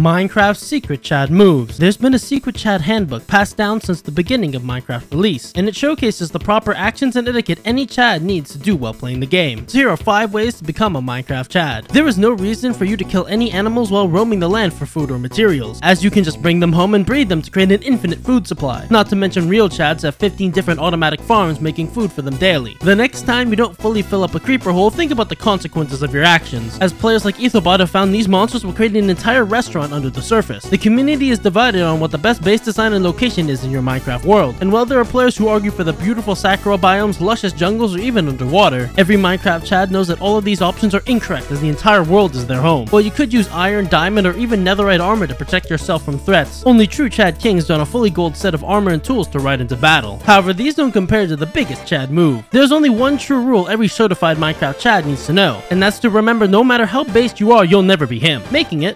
Minecraft Secret Chad Moves. There's been a Secret Chad handbook passed down since the beginning of Minecraft release, and it showcases the proper actions and etiquette any Chad needs to do while playing the game. So here are 5 ways to become a Minecraft Chad. There is no reason for you to kill any animals while roaming the land for food or materials, as you can just bring them home and breed them to create an infinite food supply. Not to mention real Chads have 15 different automatic farms making food for them daily. The next time you don't fully fill up a creeper hole, think about the consequences of your actions, as players like Ethobot have found these monsters will create an entire restaurant under the surface. The community is divided on what the best base design and location is in your Minecraft world, and while there are players who argue for the beautiful Sakura biomes, luscious jungles, or even underwater, every Minecraft Chad knows that all of these options are incorrect as the entire world is their home. While you could use iron, diamond, or even netherite armor to protect yourself from threats, only true Chad Kings don a fully gold set of armor and tools to ride into battle. However, these don't compare to the biggest Chad move. There's only one true rule every certified Minecraft Chad needs to know, and that's to remember no matter how based you are, you'll never be him. Making it